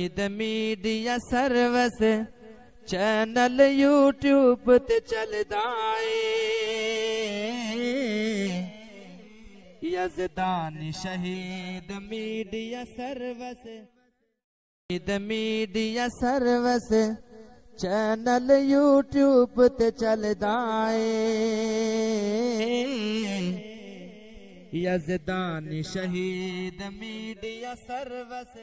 Eid media services channel YouTube ते Yazdan Shahid media services. Eid media services channel YouTube ते Yazdan Shahid media सर्वस।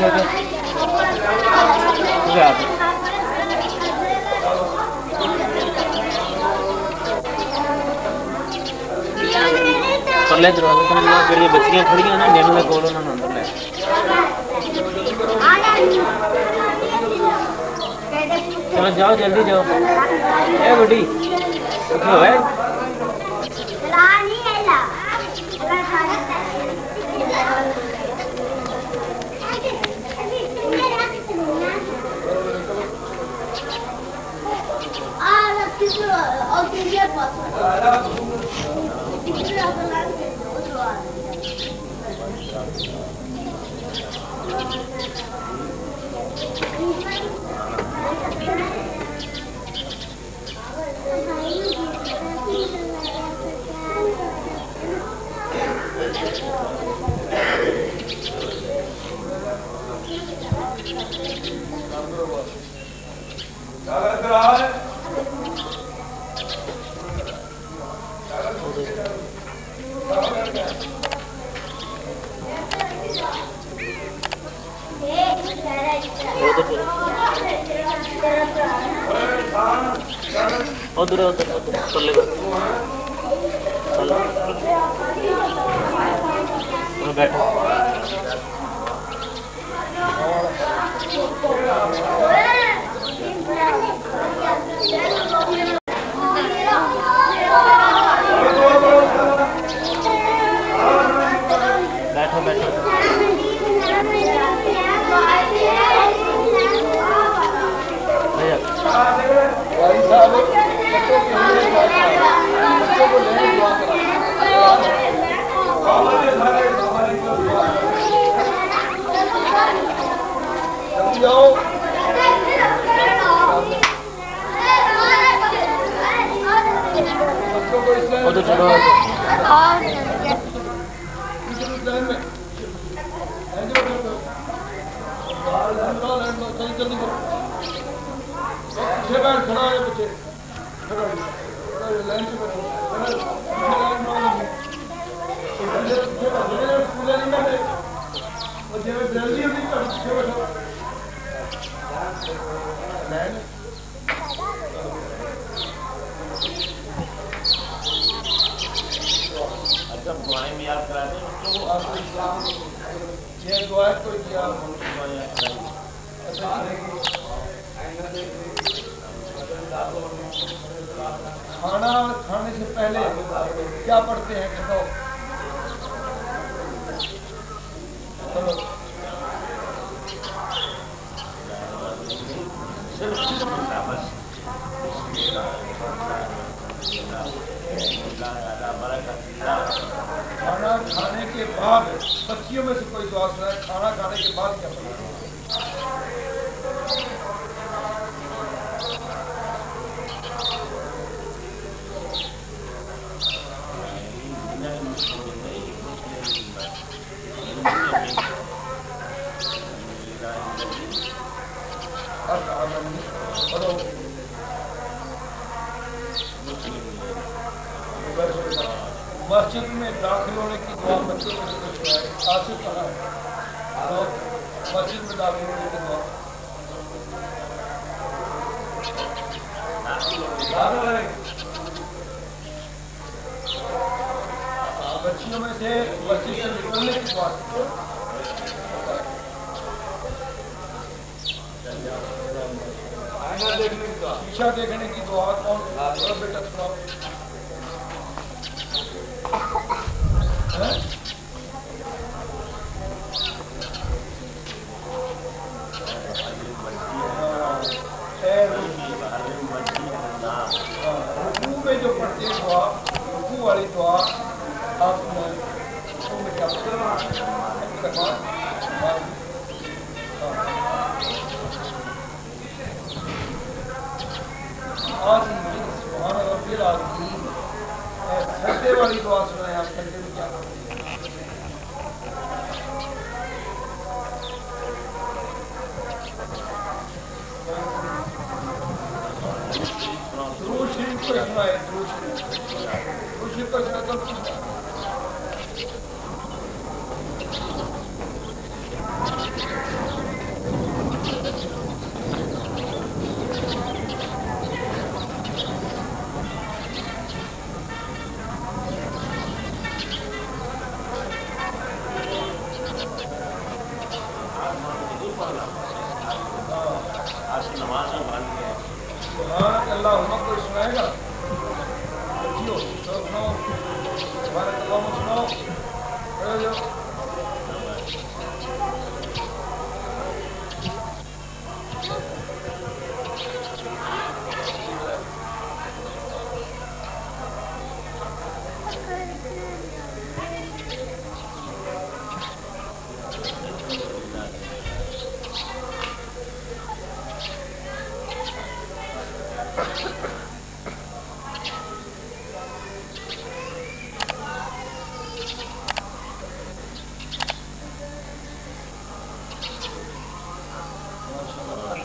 哥哥，不是啊。ਪਰਲੇ ਦਰਵਾਜ਼ੇ ਤੋਂ ਨਾ ਜਿਹੜੀਆਂ ਬੱਚੀਆਂ ਖੜੀਆਂ ਨਾ ਨੇੜੂ ਦੇ ਕੋਲ ਉਹਨਾਂ ਨੂੰ ਅੰਦਰ ਲੈ ਚਲੋ ਜਾਓ ਜਲਦੀ ਜਾਓ ਇਹ ਬੁੱਢੀ ਉੱਠੋ ਓਏ ਉਧਰ ਉਧਰ उधर उधर उधर चले चलो बैठो izquierda खाना खाने से पहले क्या पढ़ते हैं बताओ? चलो। खाना खाने के बाद, बच्चियों में से कोई दुआ सुनाए खाना खाने के बाद क्या पढ़ते मस्जिद में दाखिल होने की दुआ बच्चों को कुछ है आसिफ कहा तो मस्जिद में दाखिल होने की दुआ है। बच्चियों में से मस्जिद से निकलने की दुआ शीशा देखने की दुआ कौन? बेटा सुनाओ। हैं? ए, सजदे वाली दुआ सुनाए आप सजदे में क्या करते हैं? दुरूद शरीफ को सुनाए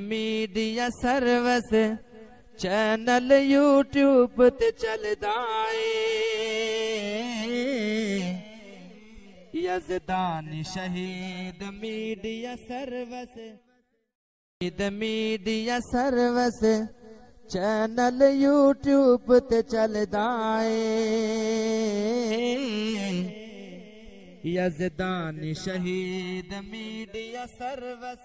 मीडिया सर्वस चैनल यूट्यूब ते Yazdan Shahid media services. Eid media services. Channel YouTube ते चलदा यजदान शहीद मीडिया सर्वस।